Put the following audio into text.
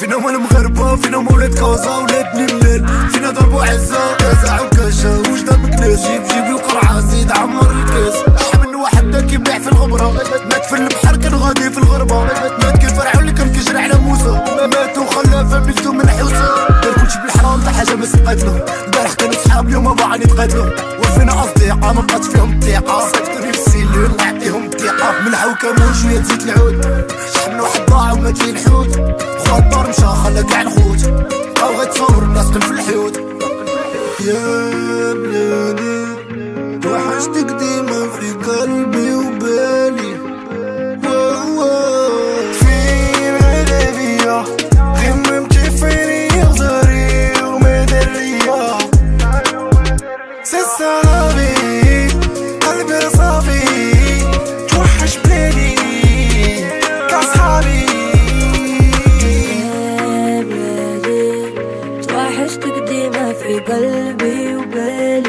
فينا مال مغربة فينا مولاد كازا ولاد نمال فينا ضربو عزة كازا وكاشا وجدة مكناس جيب جيبي وقرعة زيد عمر الكاس شحال من واحد دا كيبيع في الغبرة. مات في البحر كان غادي في الغربة. مات كي فرعون اللي كان كيجري على موسى. مات وخلى فاميلتو من حوسة. دار كلشي بالحرام تا حاجة ما سقاتلو البارح كانوا صحاب اليوم باغا يتقاتلو وفينا أصدقاء ما فيهم الثقة صيفطوني في السيلول نعطيهم الثقة ملحة وكمون شوية زيت العود. من واحد ضاع وما كاين الحوت. الدار مشى خلا قلبي وبالي